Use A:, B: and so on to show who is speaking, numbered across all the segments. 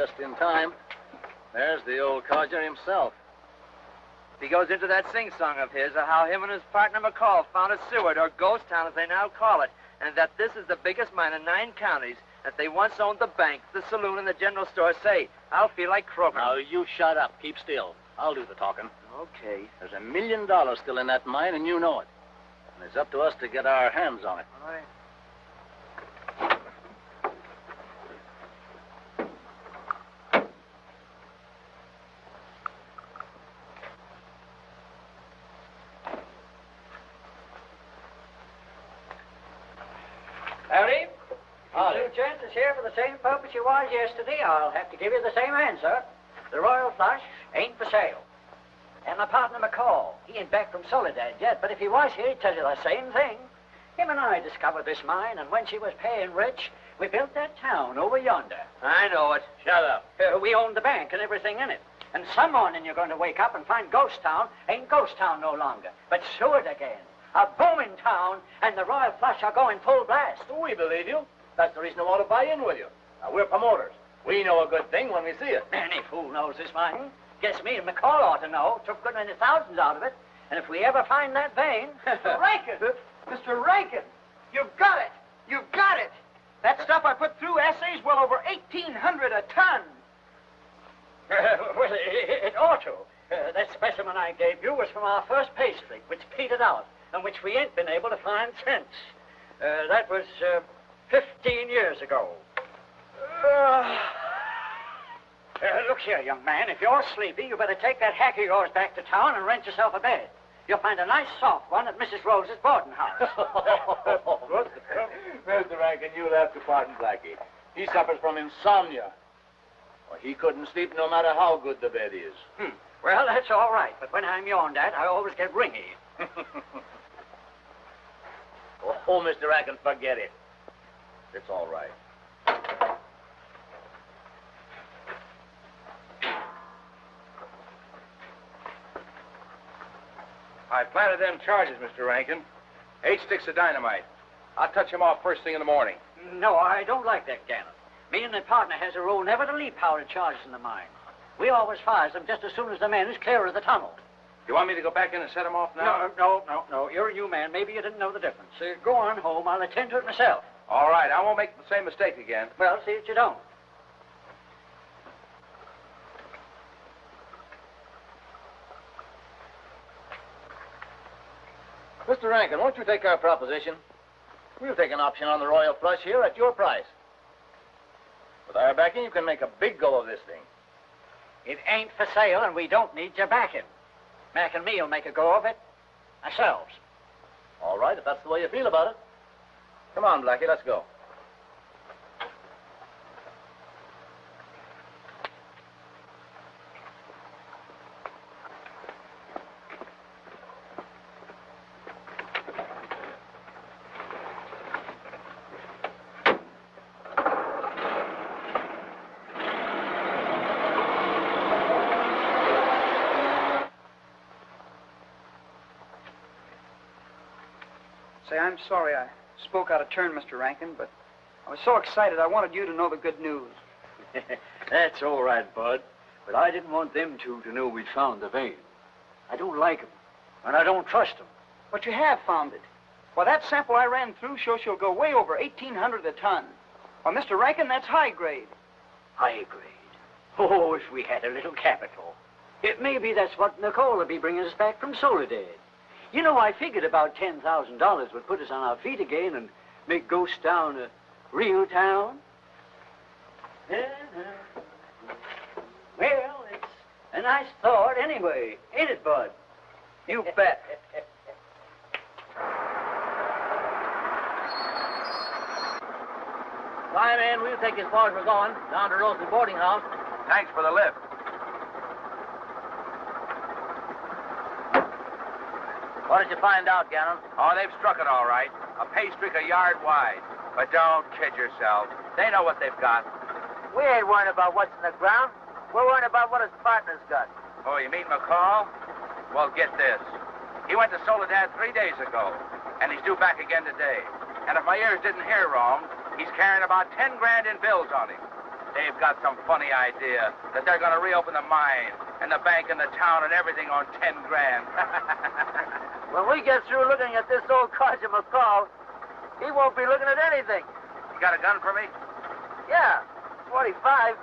A: just in time. There's the old codger himself.
B: He goes into that sing song of his of how him and his partner McCall found a Seward, or ghost town as they now call it, and that this is the biggest mine in nine counties, that they once owned the bank, the saloon, and the general store. Say, I'll feel like croaking.
A: Now, you shut up. Keep still. I'll do the talking.
B: Okay.
A: There's a million dollars still in that mine, and you know it. And it's up to us to get our hands on it.
B: All right.
C: Howdy.
A: Howdy.
C: Two chances for the purpose you was yesterday. I'll have to give you the same answer. The Royal Flush ain't for sale. And my partner McCall, he ain't back from Soledad yet, but if he was here, he'd tell you the same thing. Him and I discovered this mine, and when she was paying rich, we built that town over yonder.
B: I know it.
A: Shut up.
C: Uh, we owned the bank and everything in it. And some morning you're going to wake up and find Ghost Town ain't Ghost Town no longer, but Seward again. A booming town, and the Royal Flush are going full blast.
A: We believe you. That's the reason I want to buy in with you. Now, we're promoters. We know a good thing when we see it.
C: Any fool knows this mine. Guess me and McCall ought to know. Took good many thousands out of it. And if we ever find that vein... Mr.
D: Rankin! Mr. Rankin! You've got it! You've got it! That stuff I put through assays well over 1,800 a ton.
C: well, it, it ought to. Uh, that specimen I gave you was from our first pay streak, which petered out, and which we ain't been able to find since. Uh, that was uh, 15 years ago. Uh, look here, young man. If you're sleepy, you better take that hack of yours back to town and rent yourself a bed. You'll find a nice soft one at Mrs. Rose's boarding house.
A: Mr. Rankin, you'll have to pardon Blackie. He suffers from insomnia. Well, he couldn't sleep no matter how good the bed is.
C: Hmm. Well, that's all right, but when I'm yawned at, I always get ringy.
A: oh, Mr. Rankin, forget it. It's all right.
E: I planted them charges, Mr. Rankin. Eight sticks of dynamite. I'll touch them off first thing in the morning.
C: No, I don't like that, Gannon. Me and the partner has a rule never to leave powder charges in the mine. We always fires them just as soon as the man is clear of the tunnel.
E: You want me to go back in and set them off now?
C: No, no, no, no. You're a new man. Maybe you didn't know the difference. Uh, go on home. I'll attend to it myself.
E: All right, I won't make the same mistake again.
C: Well, see that you don't.
A: Mr. Rankin, won't you take our proposition? We'll take an option on the Royal Flush here at your price. With our backing, you can make a big go of this thing.
C: It ain't for sale, and we don't need your backing. Mac and me'll make a go of it ourselves.
A: All right, if that's the way you feel about it. Come on, Blackie, let's go.
D: Say, I'm sorry I spoke out of turn, Mr. Rankin, but I was so excited I wanted you to know the good news.
B: That's all right, Bud. But I didn't want them two to know we'd found the vein. I don't like 'em, and I don't trust 'em.
D: But you have found it. Well, that sample I ran through shows she'll go way over 1,800 a ton. Well, Mr. Rankin, that's high grade.
C: High grade. Oh, if we had a little capital. It maybe that's what McCall will be bringing us back from Soledad. You know, I figured about $10,000 would put us on our feet again and make Ghost Town a real town. Well, it's a nice thought anyway, ain't it, Bud?
D: You bet.
A: Fly, man, we'll take you as far as we're going, down to Rose's boarding house.
E: Thanks for the lift.
A: What did you find out, Gannon?
E: Oh, they've struck it all right. A pay streak a yard wide. But don't kid yourself. They know what they've got.
B: We ain't worrying about what's in the ground. We're worrying about what his partner's got.
E: Oh, you mean McCall? Well, get this. He went to Soledad three days ago, and he's due back again today. And if my ears didn't hear wrong, he's carrying about ten grand in bills on him. They've got some funny idea that they're going to reopen the mine and the bank and the town and everything on ten grand.
B: When we get through looking at this old Carter McCall, he won't be looking at anything.
E: you got a gun for me?
B: Yeah, 45.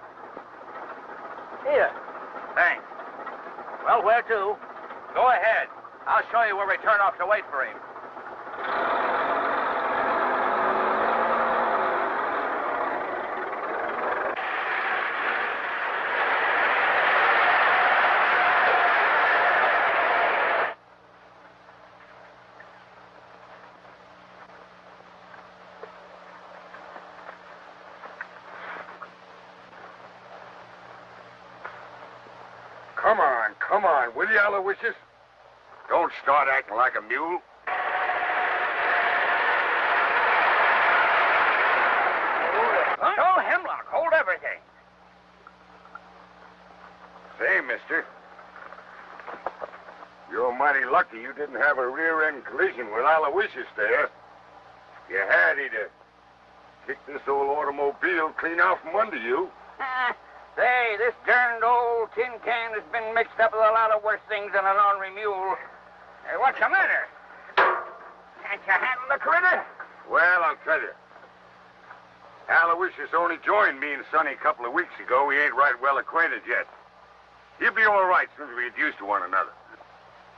B: Here.
E: Thanks.
B: Well, where to?
E: Go ahead. I'll show you where we turn off to wait for him.
F: Come on, come you, Aloysius? Don't start acting like a mule.
E: Joe Hemlock, hold everything.
F: Say, mister. You're mighty lucky you didn't have a rear-end collision with Aloysius there. If you had, he'd have kicked this old automobile clean out from under you.
G: Ah, Say, this darned old tin can has been mixed up with a lot of worse things than an ornery mule. Hey, what's the matter? Can't you handle the critter?
F: Well, I'll tell you. Aloysius only joined me and Sonny a couple of weeks ago. We ain't right well acquainted yet. He'll be all right soon as we get used to one another.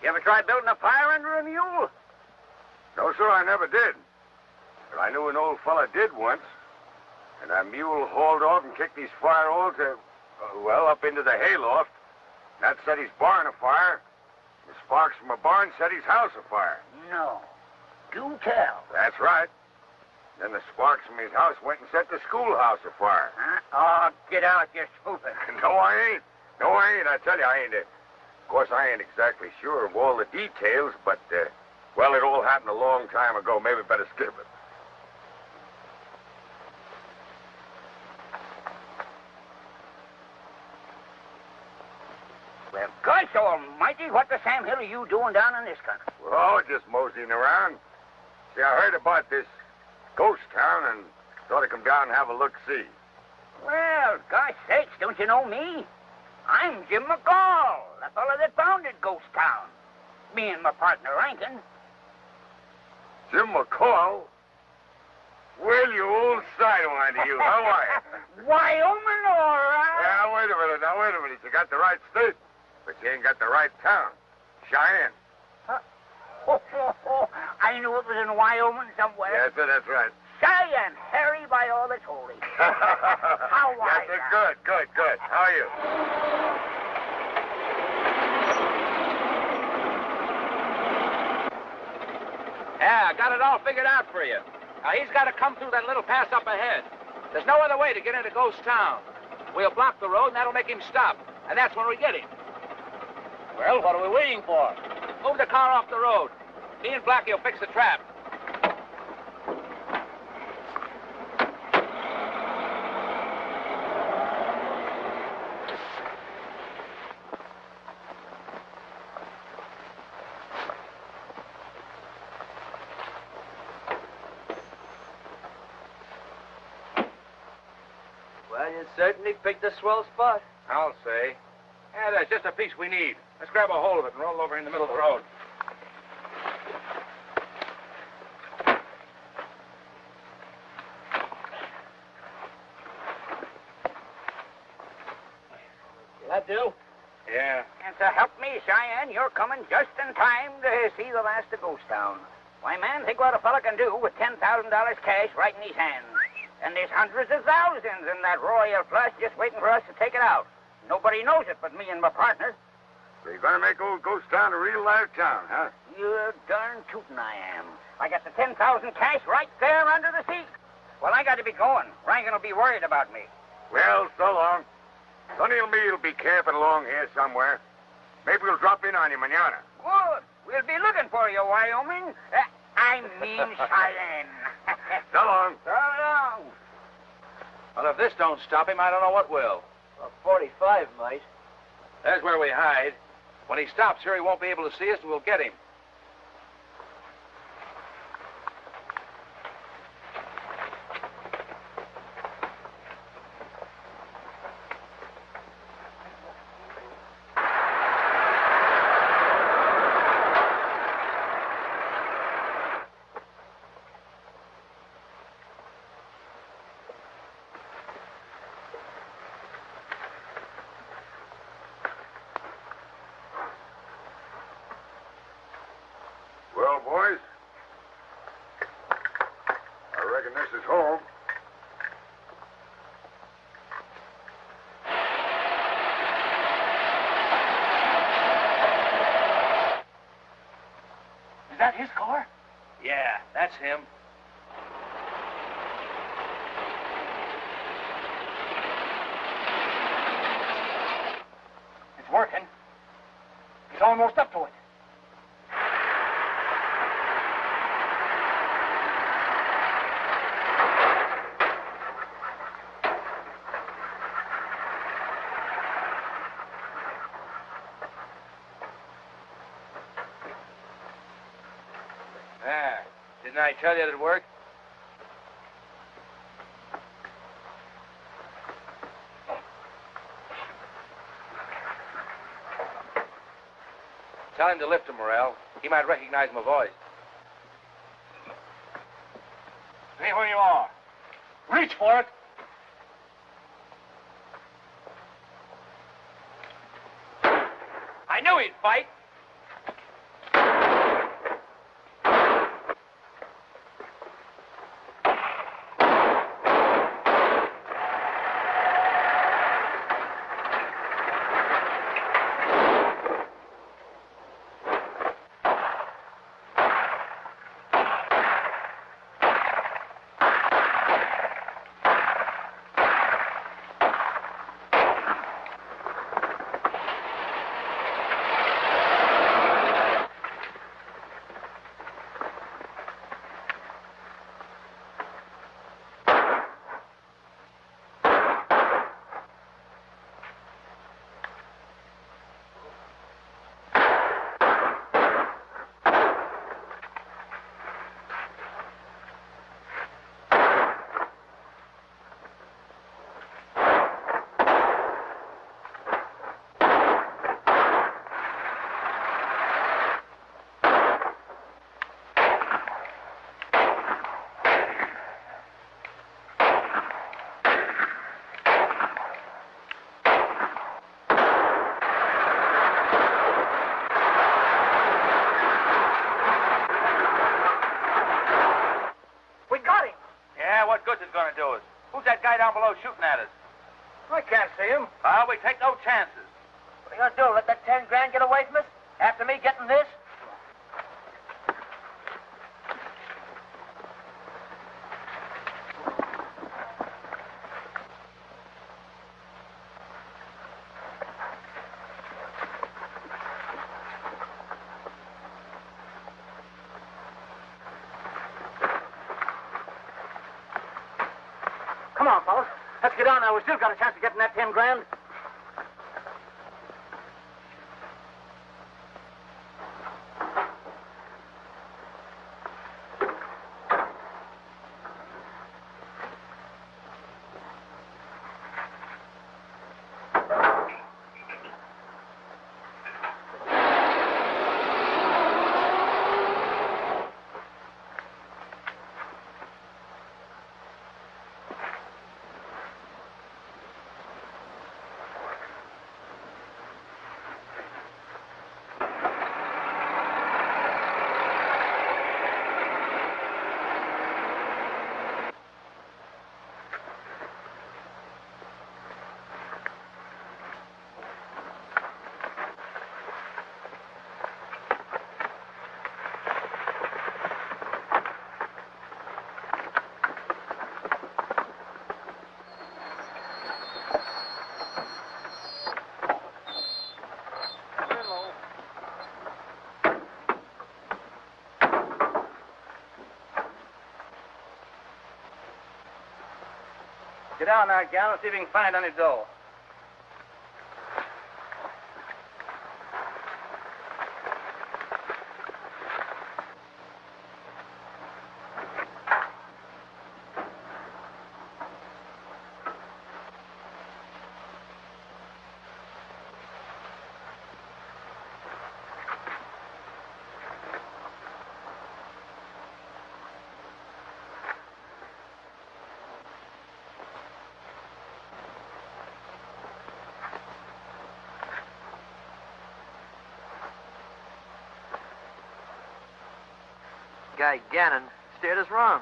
G: You ever tried building a fire under a mule?
F: No, sir, I never did. But I knew an old fella did once. And that mule hauled off and kicked his fire all to, uh, well, up into the hayloft. That set his barn afire. The sparks from a barn set his house afire.
G: No. Do tell.
F: That's right. Then the sparks from his house went and set the schoolhouse afire.
G: Huh? Oh, get out, you're spoofing.
F: no, I ain't. No, I ain't. I tell you, I ain't. Uh, of course, I ain't exactly sure of all the details, but, uh, well, it all happened a long time ago. Maybe better skip it.
G: Well, gosh what the Sam Hill are you doing down in this country?
F: Oh, just moseying around. See, I heard about this ghost town and thought I'd come down and have a look-see.
G: Well, gosh sakes, don't you know me? I'm Jim McCall, the fellow that founded Ghost Town. Me and my partner Rankin.
F: Jim McCall? Well, you old sidewinder, you. How are you?
G: Wyoming, all right.
F: Yeah, wait a minute. Now, wait a minute. You got the right state, but you ain't got the right town. Cheyenne.
G: I knew it was in Wyoming somewhere.
F: Yes, sir, that's right.
G: Cheyenne, Harry, by all that's holy. How are
F: Yes, sir. Good, good, good. How are you?
E: Yeah, I got it all figured out for you. Now, he's got to come through that little pass up ahead. There's no other way to get into Ghost Town. We'll block the road, and that'll make him stop. And that's when we get him.
H: Well, what are we waiting for?
E: Move the car off the road. Me and Blackie will fix the trap.
B: Well, you certainly picked a swell spot.
E: I'll say. Yeah, that's just a piece we need. Let's grab a hold of it and roll it over in the middle of the road.
H: Will that do?
E: Yeah.
G: And to help me, Cheyenne, you're coming just in time to see the last of Ghost Town. Why, man, think what a fella can do with $10,000 cash right in his hands. And there's hundreds of thousands in that royal flush just waiting for us to take it out. Nobody knows it but me and my partner.
F: So you're going to make old Ghost Town a real live town, huh?
G: You're darn tootin' I am. I got the 10,000 cash right there under the seat. Well, I got to be going. Rankin will be worried about me.
F: Well, so long. Sonny and me will be camping along here somewhere. Maybe we'll drop in on you manana.
G: Good. We'll be looking for you, Wyoming. Uh, I mean Cheyenne.
F: So long.
G: So long.
E: Well, if this don't stop him, I don't know what will.
A: Well, 45 might.
E: There's where we hide. When he stops here, he won't be able to see us, and we'll get him.
F: Well, boys, I reckon this is home.
E: Is that his car? Yeah, that's him.
A: It's working. He's almost up to it.
E: Yeah. Didn't I tell you that it worked? Tell him to lift him, Morel. He might recognize my voice.
A: Stay where you are. Reach for it.
E: I knew he'd fight.
A: We got him.
E: It gonna do us? Who's that guy down below shooting at us?
A: I can't see him.
E: Well, we take no chances.
A: What are you going to do? Let that 10 grand get away from us? After me getting this? Come on, fellas. Let's get on now. We still got a chance of getting that 10 grand.
B: Down now, gal, and see if you can find any dough. Guy Gannon steered us wrong.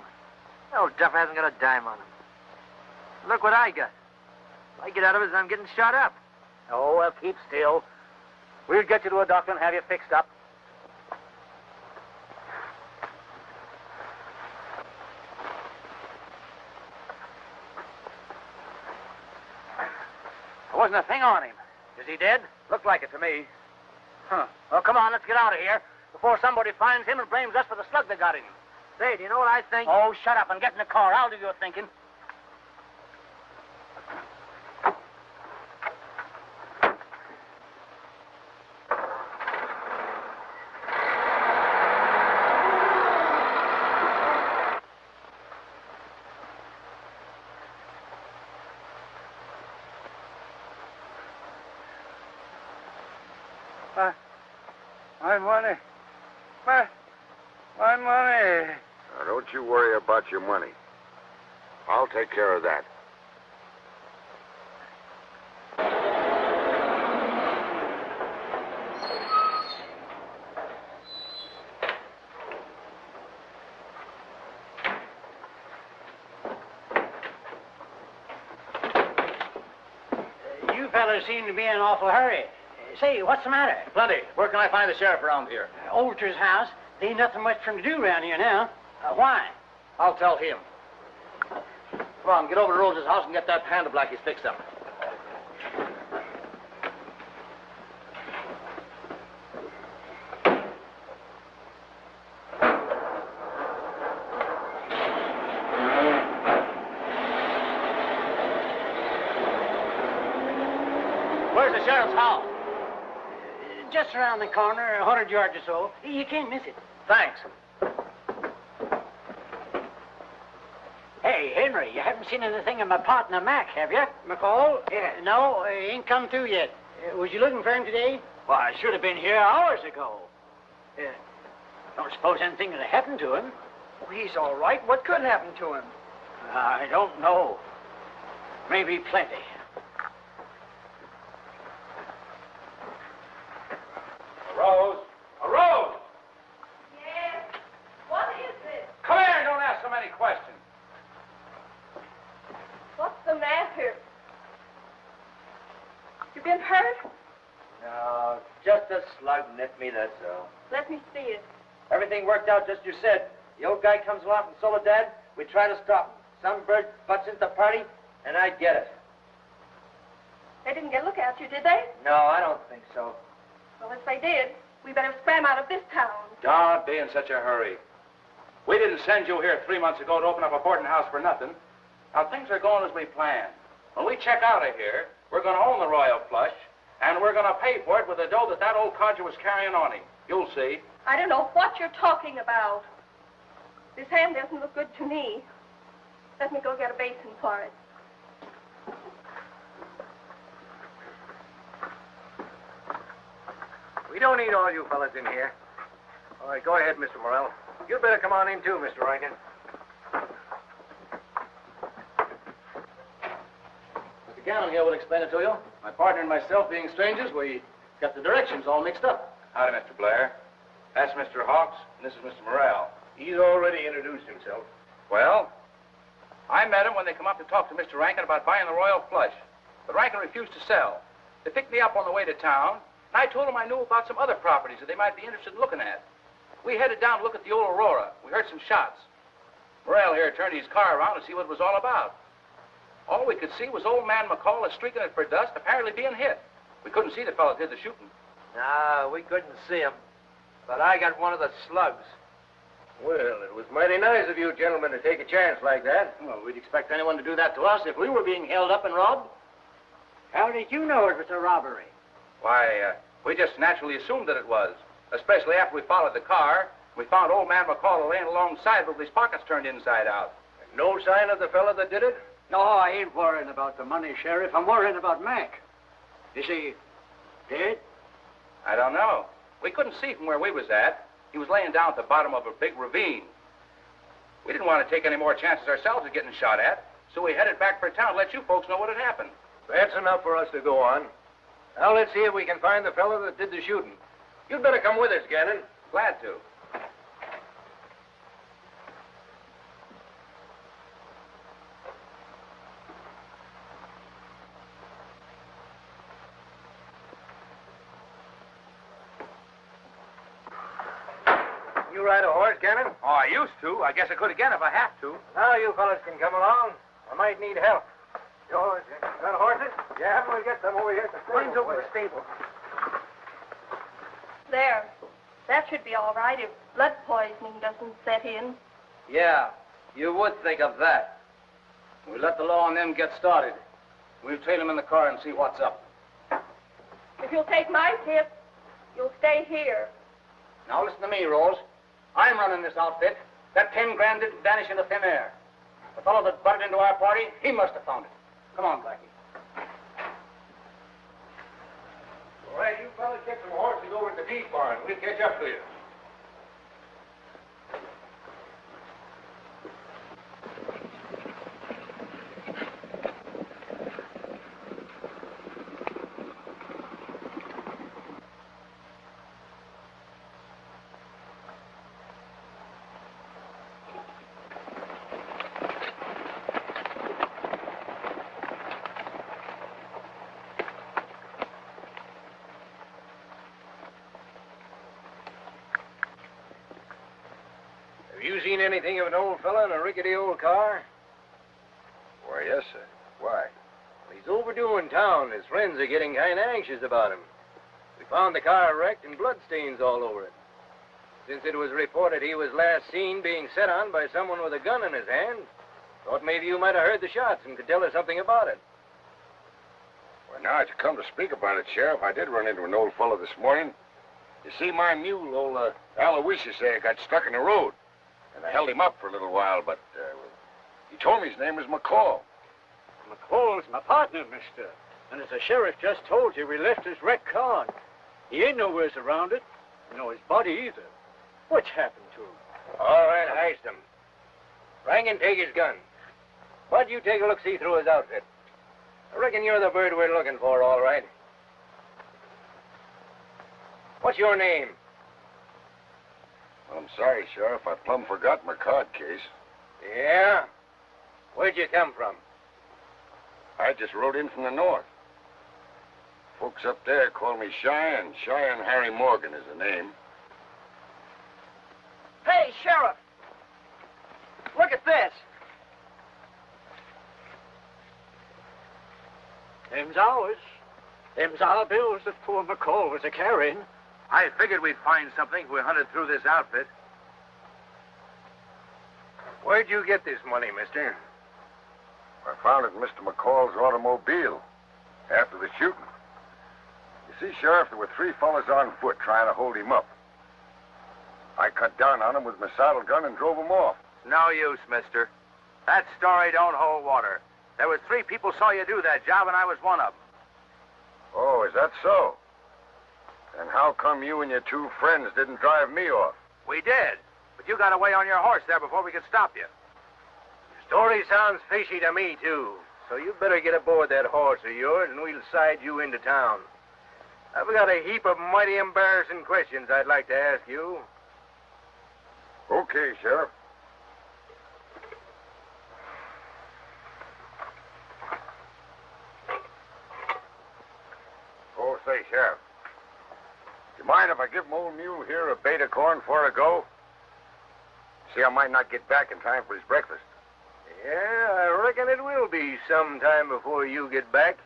B: Old Duffer hasn't got a dime on him. Look what I got. If I get out of it, I'm getting shot up.
A: Oh, well, keep still. We'll get you to a doctor and have you fixed up. There wasn't a thing on him. Is he dead?
B: Looked like it to me.
A: Huh. Well, come on, let's get out of here before somebody finds him and blames us for the slug they got in him.
B: Say, do you know what I think?
A: Oh, shut up and get in the car. I'll do your thinking.
D: My money. My, my money.
F: Now, don't you worry about your money. I'll take care of that.
I: You fellas seem to be in an awful hurry. Say, what's the matter?
A: Plenty. Where can I find the sheriff around here?
I: Olter's house. There ain't nothing much for him to do around here now. Uh, why?
A: I'll tell him. Come on, get over to Rose's house and get that hand of Blackie's fixed up. Where's the sheriff's house?
I: Just around the corner, a hundred yards or so. You can't miss it.
A: Thanks.
I: Hey, Henry, you haven't seen anything of my partner, Mac, have you? McCall? Yeah. No, he ain't come through yet. Uh, was you looking for him today? Well, I should have been here hours ago. Uh, don't suppose anything had happened to him?
D: Oh, he's all right. What could happen to him?
I: I don't know. Maybe plenty.
E: Rose.
J: Yes. What is it?
E: Come here and don't ask so many questions.
J: What's the matter? You been hurt?
B: No, just a nipped me, that's all.
J: Let me see it.
B: Everything worked out just as you said. The old guy comes along from Soledad. We try to stop him. Some bird butts into the party, and I get it.
J: They didn't get a look at you, did they?
B: No, I don't think so.
J: Well, if they did, we better scram out of this town.
E: Don't be in such a hurry. We didn't send you here three months ago to open up a boarding house for nothing. Now, things are going as we planned. When we check out of here, we're going to own the Royal Flush, and we're going to pay for it with the dough that that old codger was carrying on him. You'll see.
J: I don't know what you're talking about. This hand doesn't look good to me. Let me go get a basin for it.
B: We don't need all you fellas in here. All right, go ahead, Mr. Morell. You'd better come on in, too, Mr. Rankin.
A: Mr. Gannon here will explain it to you. My partner and myself being strangers, we got the directions all mixed up.
E: Howdy, Mr. Blair. That's Mr. Hawks, and this is Mr. Morrell.
F: He's already introduced himself.
E: Well, I met him when they come up to talk to Mr. Rankin about buying the Royal Flush. But Rankin refused to sell. They picked me up on the way to town, and I told them I knew about some other properties that they might be interested in looking at. We headed down to look at the old Aurora. We heard some shots. Morrell here turned his car around to see what it was all about. All we could see was old man McCall streaking it for dust, apparently being hit. We couldn't see the fellow that did the shooting.
B: No, we couldn't see him. But I got one of the slugs.
H: Well, it was mighty nice of you gentlemen to take a chance like that.
C: Well, we'd expect anyone to do that to us if we were being held up and robbed. How did you know it was a robbery?
E: Why, uh, we just naturally assumed that it was, especially after we followed the car. We found old man McCall laying alongside with his pockets turned inside out.
H: No sign of the fellow that did it?
C: No, I ain't worrying about the money, Sheriff. I'm worrying about Mac. Is he dead?
E: I don't know. We couldn't see from where we was at. He was laying down at the bottom of a big ravine. We didn't want to take any more chances ourselves of getting shot at, so we headed back for town to let you folks know what had happened.
H: That's enough for us to go on. Now let's see if we can find the fellow that did the shooting. You'd better come with us, Gannon.
E: Glad to.
H: You ride a horse, Gannon?
E: Oh, I used to. I guess I could again if I have to.
H: Now you fellas can come along. I might need help. Yours, eh? got horses? Yeah, we'll get them over here at the stable.
D: Mine's over the stable.
J: There. That should be all right if blood poisoning doesn't set in.
B: Yeah, you would think of that.
H: We let the law on them get started. We'll trail them in the car and see what's up.
J: If you'll take my tip, you'll stay here.
H: Now listen to me, Rose. I'm running this outfit. That ten grand didn't vanish into thin air. The fellow that butted into our party, he must have found it. Come on, Blackie. All right, you fellas get some horses over at the feed barn. We'll catch up to you. Have you seen anything of an old fella in a rickety old car?
F: Why, yes, sir. Why?
H: He's overdue in town. His friends are getting kind of anxious about him. We found the car wrecked and bloodstains all over it. Since it was reported he was last seen being set on by someone with a gun in his hand, thought maybe you might have heard the shots and could tell us something about it.
F: Well, now that you come to speak about it, Sheriff, I did run into an old fellow this morning. You see, my mule, old uh, Aloysius there, got stuck in the road. And I held him up for a little while, but uh, he told me his name was McCall.
C: McCall's my partner, mister. And as the sheriff just told you, we left his wrecked car. He ain't nowheres around it, nor his body either. What's happened to him?
H: All right, heist him. Rankin, take his gun. Why'd you take a look-see through his outfit? I reckon you're the bird we're looking for, all right. What's your name?
F: I'm sorry, Sheriff. I plumb forgot my card case.
H: Yeah? Where'd you come from?
F: I just rode in from the north. Folks up there call me Cheyenne. Cheyenne Harry Morgan is the name.
D: Hey, Sheriff! Look at this.
C: Them's ours. Them's our bills that poor McCall was a carrying.
E: I figured we'd find something if we hunted through this outfit.
H: Where'd you get this money, mister?
F: I found it in Mr. McCall's automobile after the shooting. You see, Sheriff, there were three fellas on foot trying to hold him up. I cut down on him with my saddle gun and drove him off.
E: No use, mister. That story don't hold water. There was three people saw you do that job, and I was one of them.
F: Oh, is that so? And how come you and your two friends didn't drive me off?
E: We did. But you got away on your horse there before we could stop you.
H: Your story sounds fishy to me, too. So you better get aboard that horse of yours, and we'll side you into town. I've got a heap of mighty embarrassing questions I'd like to ask you.
F: Okay, Sheriff. Oh, say, Sheriff. Mind if I give my old mule here a bait of corn for a go? See, I might not get back in time for his breakfast.
H: Yeah, I reckon it will be some time before you get back.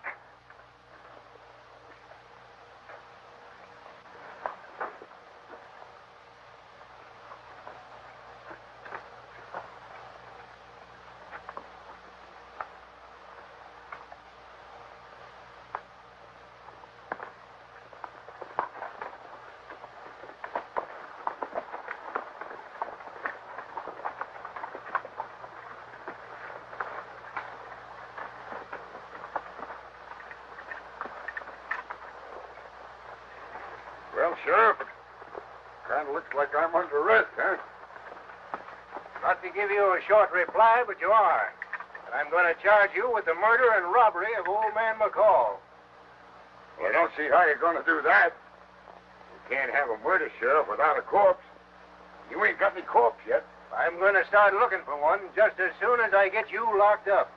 F: Sheriff. Kind of looks like I'm under arrest, huh?
H: Not to give you a short reply, but you are. And I'm going to charge you with the murder and robbery of old man McCall.
F: Well, I don't see how you're going to do that. You can't have a murder, Sheriff, without a corpse. You ain't got any corpse yet.
H: I'm going to start looking for one just as soon as I get you locked up.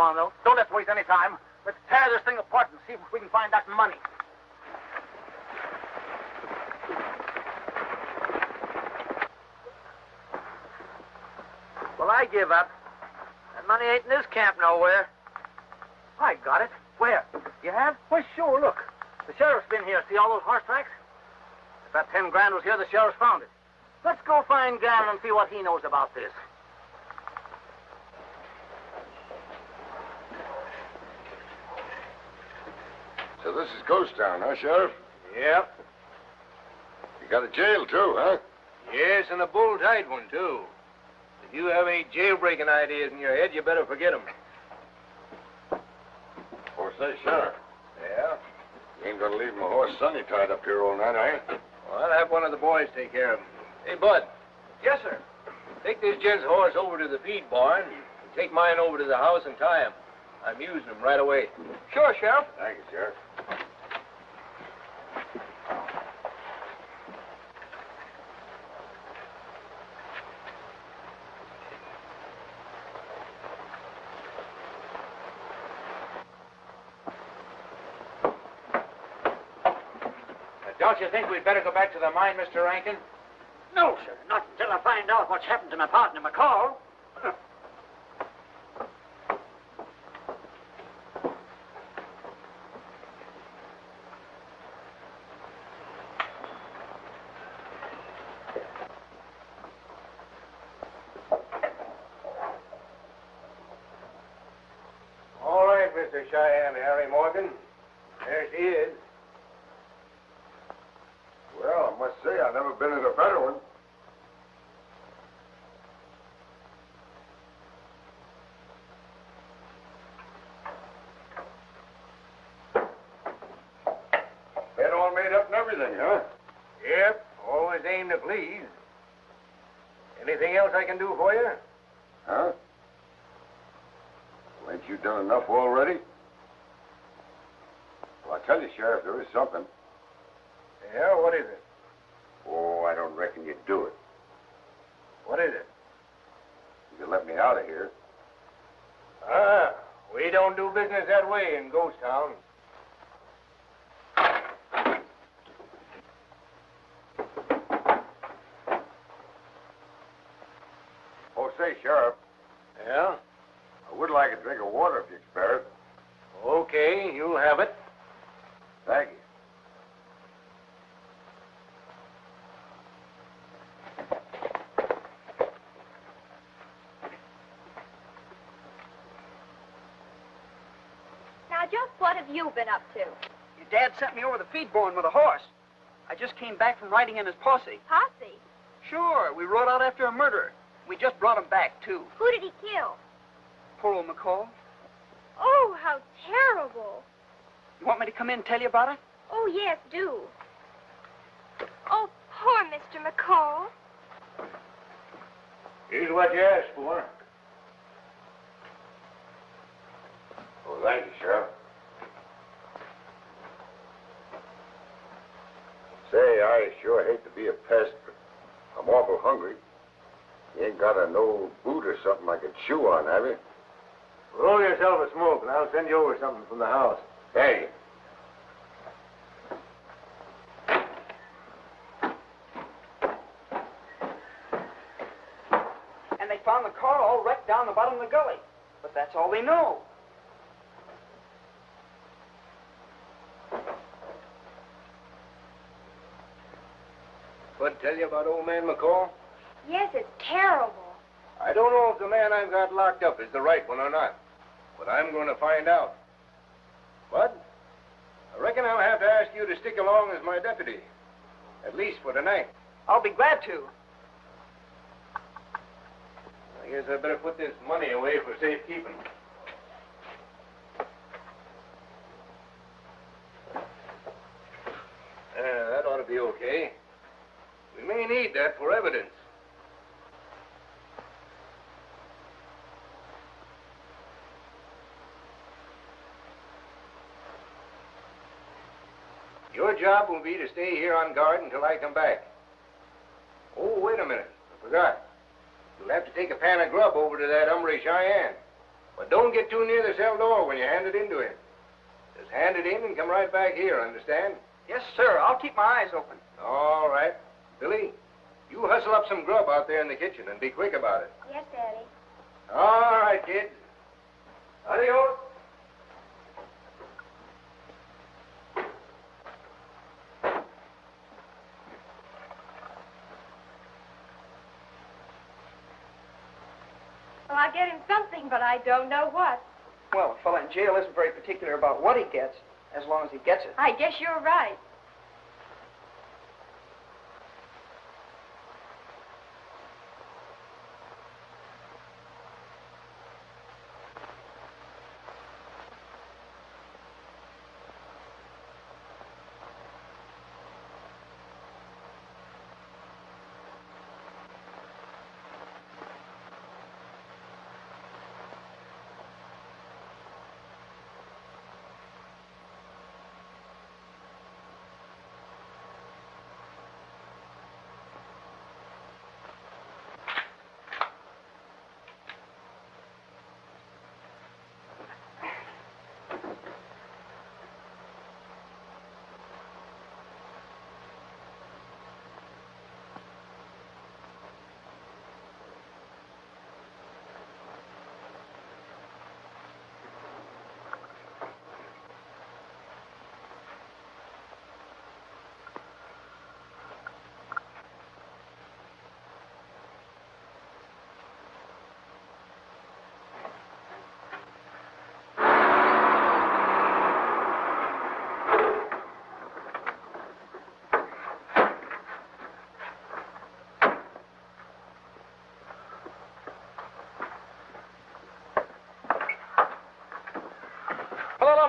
D: Come on, though. Don't let's waste any time. Let's tear this thing apart and see if we can find that money.
B: Well, I give up. That money ain't in this camp nowhere.
D: I got it. Where? You have? Why, sure, look. The sheriff's been here. See all those horse tracks? If that ten grand was here, the sheriff's found it. Let's go find Gannon and see what he knows about this.
F: So this is Ghost Town, huh, Sheriff?
H: Yep.
F: You got a jail, too, huh?
H: Yes, and a bull-tight one, too. If you have any jailbreaking ideas in your head, you better forget 'em.
F: Or say, Sheriff,
H: Yeah?
F: you ain't going to leave my horse Sonny tied up here all night, are you?
H: Well, I'll have one of the boys take care of him. Hey, Bud,
D: Yes, sir.
H: take this gent's horse over to the feed barn and take mine over to the house and tie him. I'm using them right away.
D: Sure, Sheriff.
F: Thank you, Sheriff.
E: Don't you think we'd better go back to the mine, Mr. Rankin?
C: No, sir. Not until I find out what's happened to my partner, McCall.
H: All right, Mr. Cheyenne Harry Morgan. There she is.
F: Well, I must say, I've never been in a better one. Bed all made up and everything, huh?
H: Yep, always aim to please. Anything else I can do for you?
F: Huh? Well, ain't you done enough already? Well, I tell you, Sheriff, there is something.
H: Yeah, what is it?
F: Oh, I don't reckon you'd do it.
H: What is it?
F: You let me out of here.
H: Ah, we don't do business that way in Ghost Town.
F: Oh, say, Sheriff,
H: Yeah?
F: I would like a drink of water if you spare it.
H: Okay, you'll have it.
F: Thank you.
K: Now, just what have you been up to?
D: Your dad sent me over the feed barn with a horse. I just came back from riding in his posse.
K: Posse?
D: Sure, we rode out after a murderer. We just brought him back, too.
K: Who did he kill?
D: Poor old McCall.
K: Oh, how terrible.
D: You want me to come in and tell you about it?
K: Oh, yes, do. Oh, poor Mr. McCall.
H: Here's what you asked for.
F: Oh, thank you, Sheriff. Say, I sure hate to be a pest, but I'm awful hungry. You ain't got an old boot or something I could chew on, have you?
H: Roll yourself a smoke, and I'll send you over something from the house.
F: Hey.
D: And they found the car all wrecked down the bottom of the gully. But that's all they know.
H: Bud tell you about old man McCall?
K: Yes, it's terrible.
H: I don't know if the man I've got locked up is the right one or not, but I'm going to find out. Bud, I reckon I'll have to ask you to stick along as my deputy, at least for tonight.
D: I'll be glad to.
H: I guess I better put this money away for safekeeping. Uh, that ought to be okay. We may need that for evidence. Your job will be to stay here on guard until I come back. Oh, wait a minute. I forgot. You'll have to take a pan of grub over to that Umbre Cheyenne. But don't get too near the cell door when you hand it in to him. Just hand it in and come right back here, understand?
D: Yes, sir. I'll keep my eyes open.
H: All right. Billy, you hustle up some grub out there in the kitchen and be quick about it.
K: Yes, Daddy.
H: All right, kid. Adios.
J: Well, I get him something, but I don't know what.
D: Well, a fellow in jail isn't very particular about what he gets, as long as he gets it.
J: I guess you're right.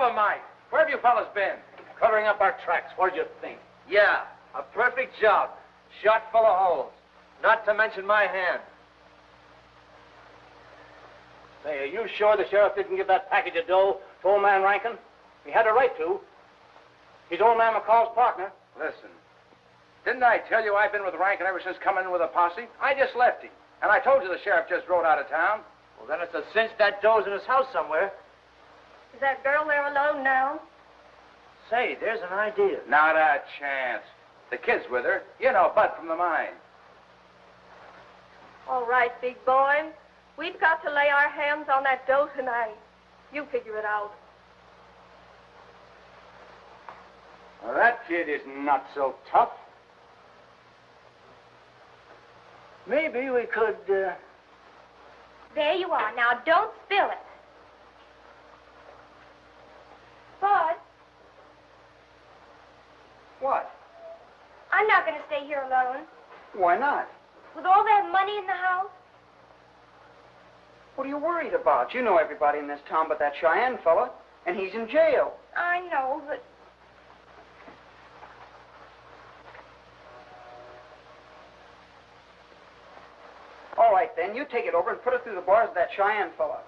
E: For the love Mike, where have you fellas been?
D: Covering up our tracks. What do you think?
B: Yeah, a perfect job. Shot full of holes. Not to mention my hand.
D: Say, are you sure the sheriff didn't give that package of dough to old man Rankin? He had a right to. He's old man McCall's partner.
E: Listen, didn't I tell you I've been with Rankin ever since coming in with a posse? I just left him. And I told you the sheriff just rode out of town.
B: Well, then it's a cinch that dough's in his house somewhere.
J: Is that girl there alone now?
B: Say, there's an idea.
E: Not a chance. The kid's with her. You know, Bud from the mine.
J: All right, big boy. We've got to lay our hands on that dough tonight. You figure it out.
D: Well, that kid is not so tough. Maybe we could, uh...
K: There you are. Now, don't spill it. Bud,
D: What?
K: I'm not going to stay here alone.
D: Why not?
K: With all that money in the house?
D: What are you worried about? You know everybody in this town but that Cheyenne fella, and he's in jail.
K: I know, but
D: All right, then, you take it over and put it through the bars of that Cheyenne fella.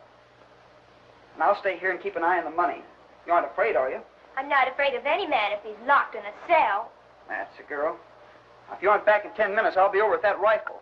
D: And I'll stay here and keep an eye on the money. You aren't afraid, are you?
K: I'm not afraid of any man if he's locked in a cell.
D: That's a girl. If you aren't back in ten minutes, I'll be over with that rifle.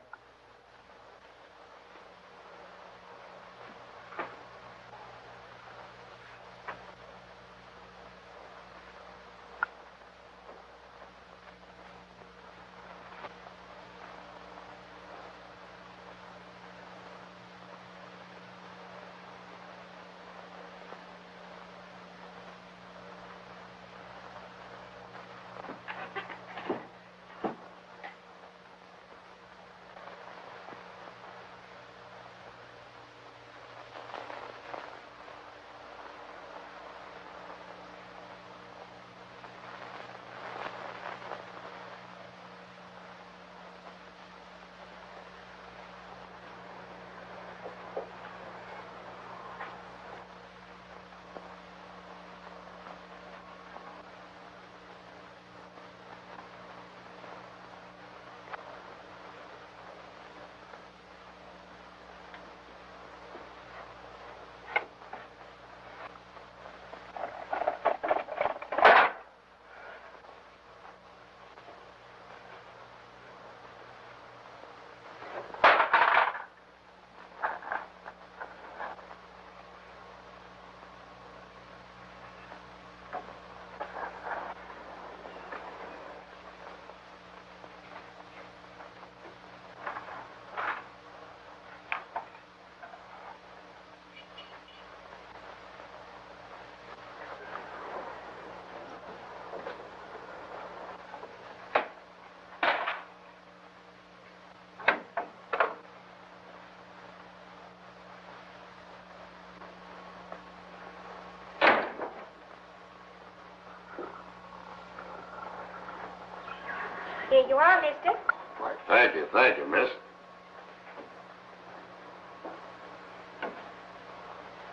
K: Here you are, mister.
F: Why, thank you, thank you, miss.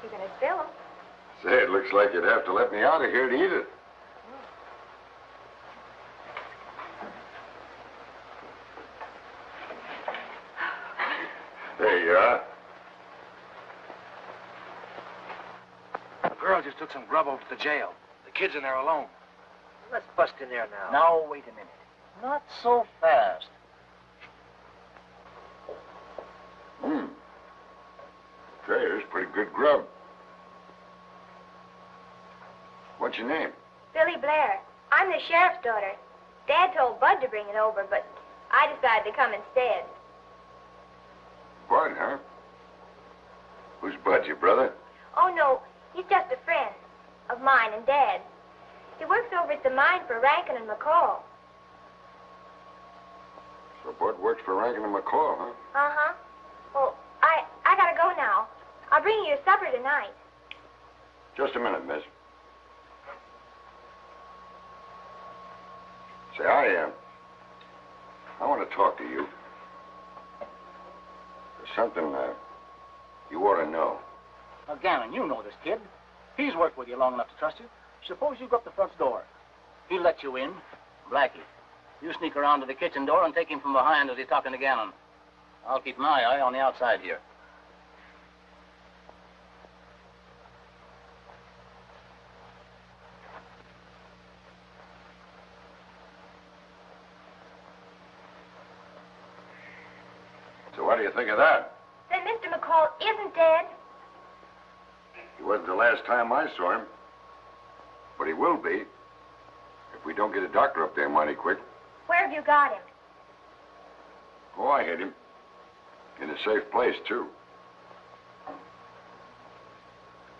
K: You're going to spill 'em.
F: Say, it looks like you'd have to let me out of here to eat it. There you are.
E: The girl just took some grub over to the jail. The kid's in there alone.
B: Let's bust in there now.
D: Now, wait a minute. Not so fast.
F: Hmm. Say, there's pretty good grub. What's your name?
K: Billy Blair. I'm the sheriff's daughter. Dad told Bud to bring it over, but I decided to come instead.
F: Bud, huh? Who's Bud, your brother?
K: Oh, no, he's just a friend of mine and Dad's. He works over at the mine for Rankin and McCall.
F: So Bud works for Rankin and McCall, huh?
K: Uh-huh. Well, I, I gotta go now. I'll bring you your supper tonight.
F: Just a minute, miss. Say, I, uh, I want to talk to you. There's something, uh, you ought to know.
D: Now, Gannon, you know this kid. He's worked with you long enough to trust you. Suppose you go up the front door. He'll let you in. Blackie, you sneak around to the kitchen door and take him from behind as he's talking to Gannon. I'll keep my eye on the outside here.
F: So what do you think of that?
K: Then Mr. McCall isn't dead?
F: He wasn't the last time I saw him. But he will be. If we don't get a doctor up there mighty quick.
K: Where have you got him?
F: Oh, I hid him. In a safe place, too.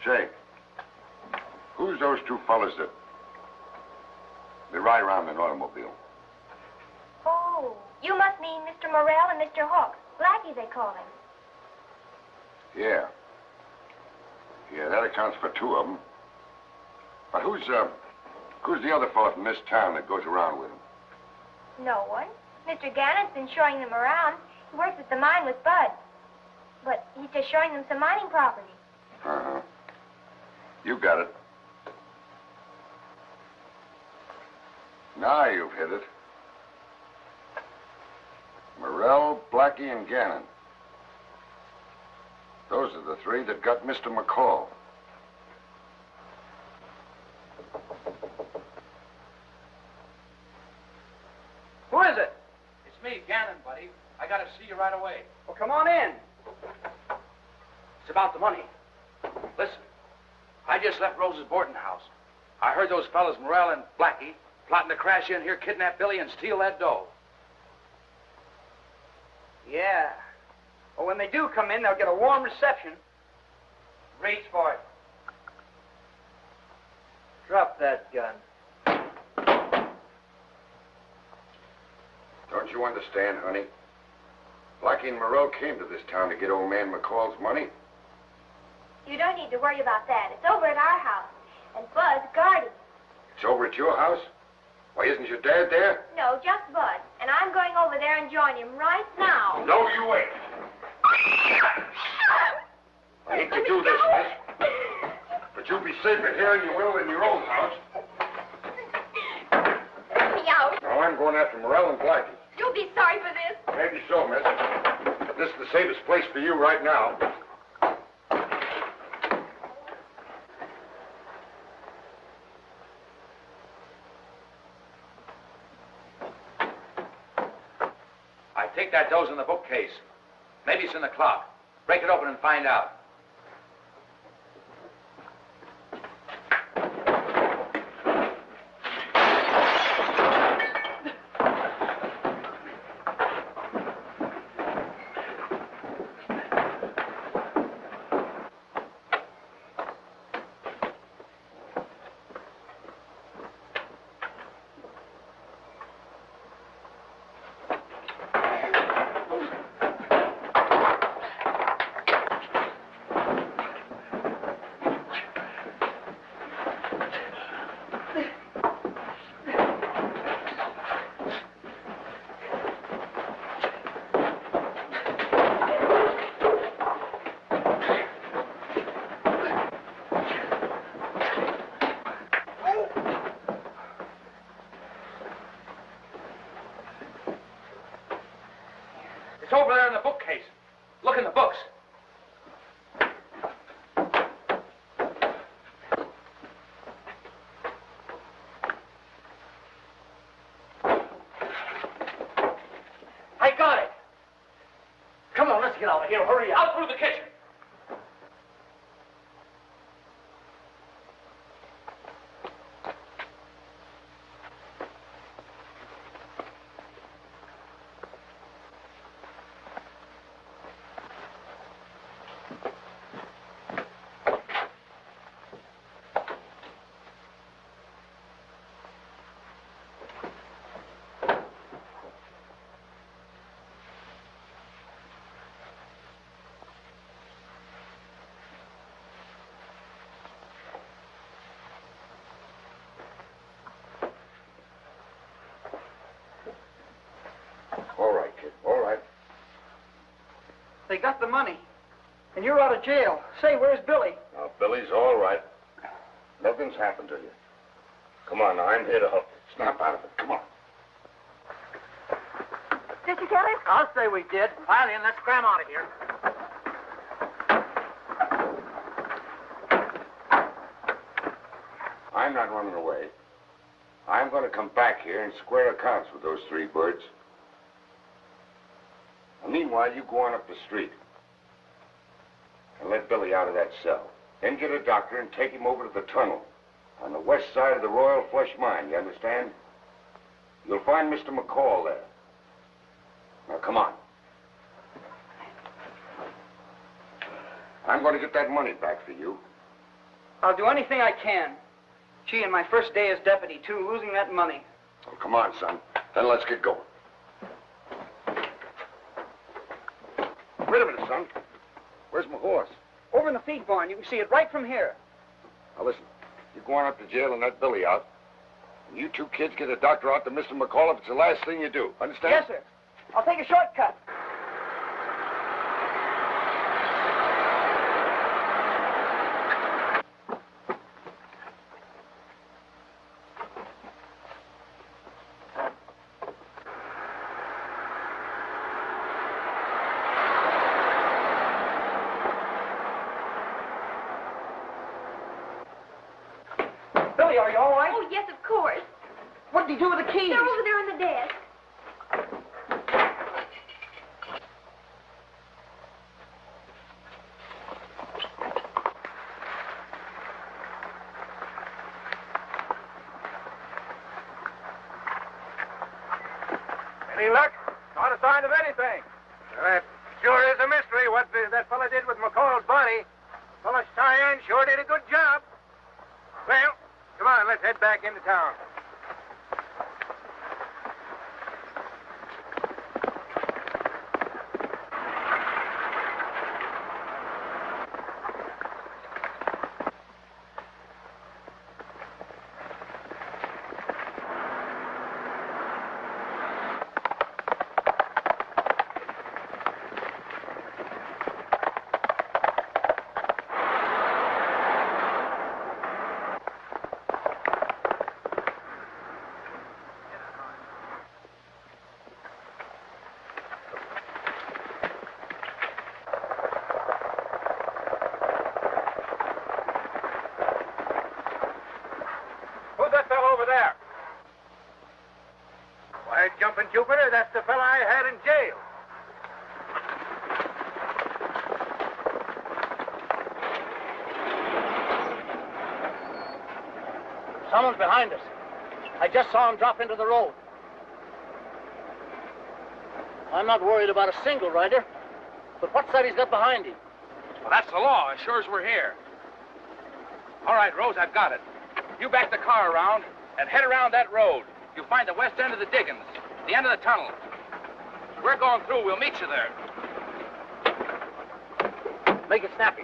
F: Say, who's those two fellas that... They ride around in an automobile?
K: Oh, you must mean Mr. Morell and Mr. Hawks. Blackie, they call him.
F: Yeah. Yeah, that accounts for two of them. But who's, uh, who's the other fellow from this town that goes around with him?
K: No one. Mr. Gannon's been showing them around. He works at the mine with Bud. But he's just showing them some mining property.
F: Uh-huh. You got it. Now you've hit it. Morell, Blackie, and Gannon. Those are the three that got Mr. McCall.
D: Who is it?
E: It's me, Gannon, I gotta see you right away.
D: Well, come on in.
E: It's about the money. Listen, I just left Rose's boarding house. I heard those fellas, Morrell and Blackie, plotting to crash in here, kidnap Billy, and steal that dough.
G: Yeah. Well, when they do come in, they'll get a warm reception.
B: Reach for it. Drop that gun.
F: Don't you understand, honey? Blackie and Morrell came to this town to get old man McCall's money.
K: You don't need to worry about that. It's over at our house. And Bud's guarding.
F: It's over at your house? Why, isn't your dad there?
K: No, just Bud. And I'm going over there and join him right now.
F: No, you wait. I hate to do this, miss. But you'll be safer here than you will in your own house.
K: Let me out.
F: Now, I'm going after Morrell and Blackie.
K: You'll be sorry for this.
F: Maybe so, miss. But this is the safest place for you right now.
E: I think that dough's in the bookcase. Maybe it's in the clock. Break it open and find out.
D: Get out of here. Hurry up.
E: Out through the kitchen.
F: All right, kid. All right.
D: They got the money. And you're out of jail. Say, where's Billy?
F: Now, Billy's all right. Nothing's happened to you. Come on, now. I'm here to help you. Snap out of it. Come on.
K: Did you get it?
A: I'll say we did. Pile in. Let's cram out of here.
F: I'm not running away. I'm going to come back here and square accounts with those three birds. Meanwhile, you go on up the street and let Billy out of that cell. Then get a doctor and take him over to the tunnel on the west side of the Royal Flush Mine. You understand? You'll find Mr. McCall there. Now, come on. I'm going to get that money back for you.
D: I'll do anything I can. Gee, and my first day as deputy, too, losing that money.
F: Oh, come on, son. Then let's get going. Wait a minute, son. Where's my horse?
D: Over in the feed barn. You can see it right from here.
F: Now, listen. You're going up to jail and let Billy out. And you two kids get a doctor out to Mr. McCall if it's the last thing you do. Understand?
D: Yes, sir. I'll take a shortcut. Billy, are you all right?
K: Oh, yes, of course.
D: What did he do with the keys?
K: They're over there on the desk.
H: Any luck? Not anything. That sure is a mystery what the, that fella did with McCall's body. Fella Cheyenne sure did a good job. Well, come on, let's head back into town. Who's that fellow over there? Jupiter, that's the fellow I had in jail.
D: Someone's behind us. I just saw him drop into the road. I'm not worried about a single rider, but what's that he's got behind him?
E: Well, that's the law, as sure as we're here. All right, Rose, I've got it. You back the car around and head around that road. You'll find the west end of the diggings, the end of the tunnel. We're going through. We'll meet you there.
D: Make it snappy.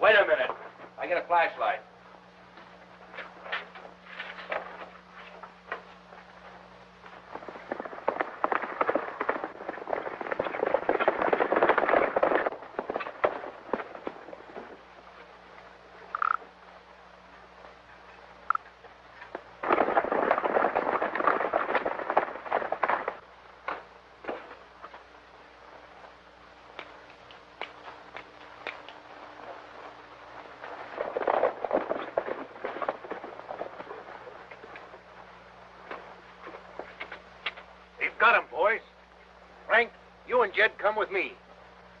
E: Wait a minute. I get a flashlight.
H: got him, boys. Frank, you and Jed come with me.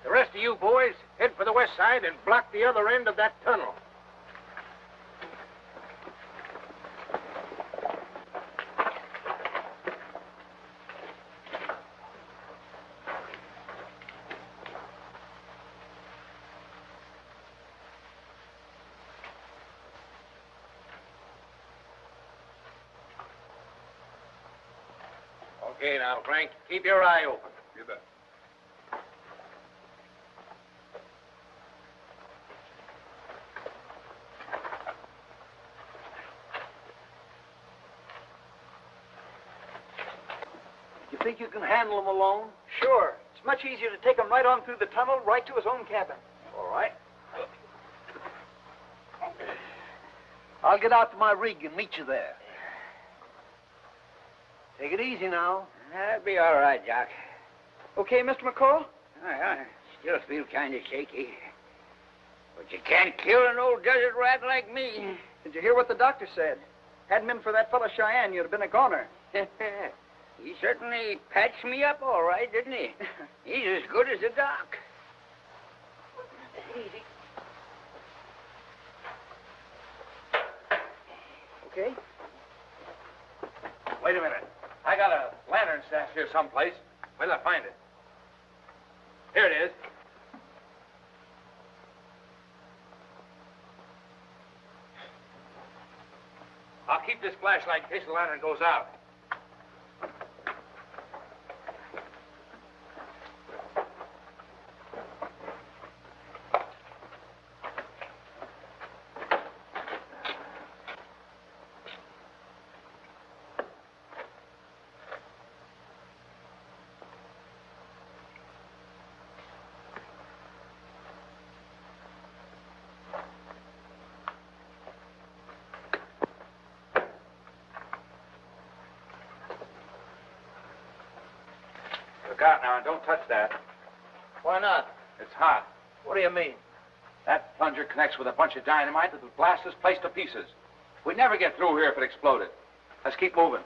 H: The rest of you boys head for the west side and block the other end of that tunnel. Okay, now, Frank, keep your eye open.
F: You bet.
A: You think you can handle him alone?
D: Sure. It's much easier to take him right on through the tunnel, right to his own cabin.
A: All right. I'll get out to my rig and meet you there. Take it easy now.
G: That'll be all right, Jock.
D: Okay, Mr. McCall?
G: I, I still feel kind of shaky. But you can't kill an old desert rat like me. Mm.
D: Did you hear what the doctor said? Hadn't been for that fellow Cheyenne, you'd have been a goner.
G: he certainly patched me up all right, didn't he? He's as good as a doc.
D: Easy. Okay.
E: Wait a minute. I got a lantern stashed here someplace. Where did I find it? Here it is. I'll keep this flashlight in case the lantern goes out. Now and don't touch that.
A: Why not?
E: It's hot.
A: What do you mean?
E: That plunger connects with a bunch of dynamite that will blast this place to pieces. We'd never get through here if it exploded. Let's keep moving.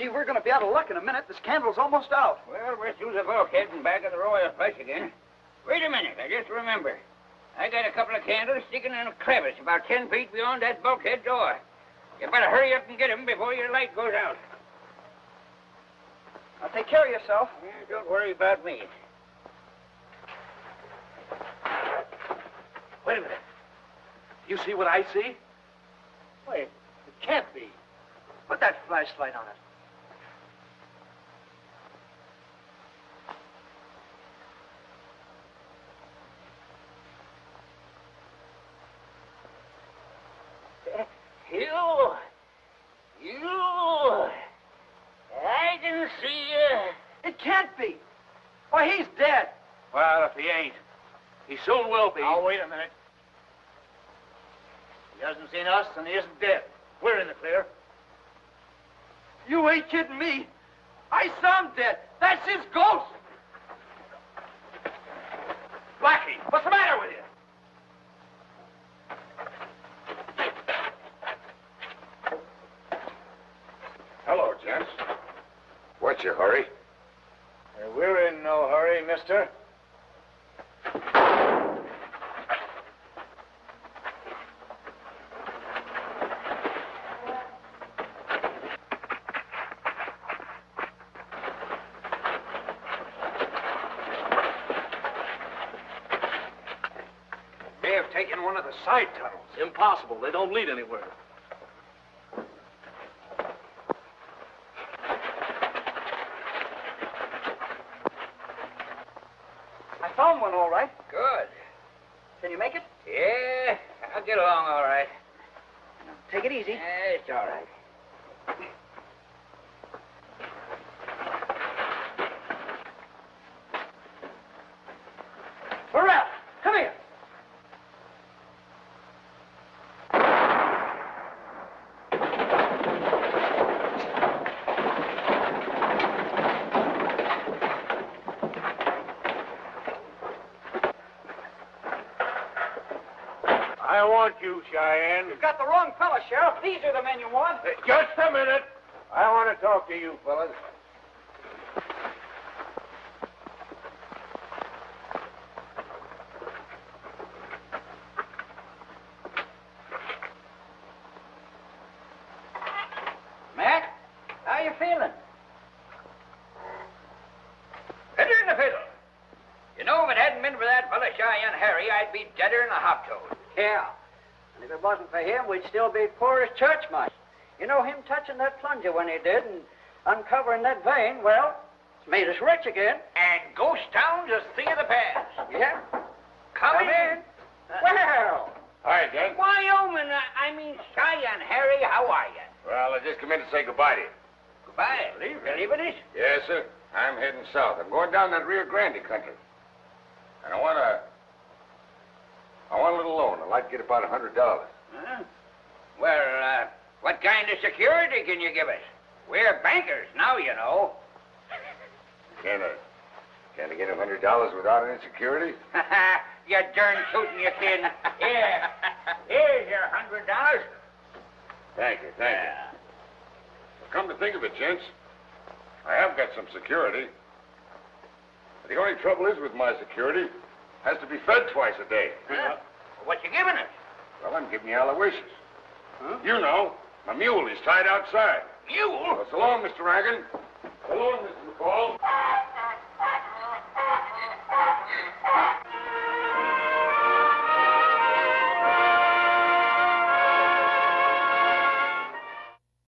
D: Gee, we're going to be out of luck in a minute. This candle's almost out.
G: Well, we're through the bulkhead and back of the Royal Flush again. Wait a minute, I just remember. I got a couple of candles sticking in a crevice about ten feet beyond that bulkhead door. You better hurry up and get get 'em before your light goes out.
D: Now, take care of yourself.
G: Yeah, don't worry about me.
H: Wait a minute. You see what I see?
D: Wait, it can't be. Put that flashlight on it.
G: You, you, I can see you.
D: It can't be. Why, he's dead.
E: Well, if he ain't, he soon will be.
A: Oh, wait a minute. He hasn't seen us, and he isn't dead. We're in the clear.
D: You ain't kidding me. I saw him dead. That's his ghost.
E: Blackie, what's the matter with you?
F: Hello, gents. What's your hurry?
A: We're in no hurry, mister.
H: May have taken one of the side tunnels.
A: Impossible. They don't lead anywhere.
D: I found one all right.
G: Good.
D: Can you make it?
G: Yeah, I'll get along all right.
D: Take it easy.
G: Yeah, it's all right.
D: Burrell, come here.
F: I want you, Cheyenne.
G: You've got the wrong fella, Sheriff. These are the men you want.
F: Uh, Just a minute. I want to talk to you, fellas.
G: Matt, how you feeling? Better than a fiddle. You know, if it hadn't been for that fella Cheyenne Harry, I'd be deader than a hop toad.
C: Yeah. And if it wasn't for him, we'd still be poor as church mice. You know, him touching that plunger when he did and uncovering that vein, well, it's made us rich again.
G: And Ghost Town's a thing of the past.
C: Yeah.
G: Come,
C: Come in.
G: Well,
F: Hi, Dent.
G: Wyoming, I I mean, Cheyenne Harry, how are you?
F: Well, I just come in to say goodbye to you.
G: Goodbye. Leave, leaving us?
F: Yes, sir. I'm heading south. I'm going down that Rio Grande country. And I want a... I want a little loan. I'd like to get about a $100.
G: Huh? Well, uh, what kind of security can you give us? We're bankers now, you know.
F: Can I... Can I get a $100 without any security?
G: you darn shooting, you kid. Here. Here's your hundred dollars.
F: Thank you, thank you. Well, come to think of it, gents, I have got some security. The only trouble is with my security, has to be fed twice a day.
G: Huh? What you giving us?
F: Well, I'm giving you Aloysius. Huh? You know, my mule is tied outside.
G: Mule?
F: Well, so long, Mr. Rankin. So long, Mr. McCall.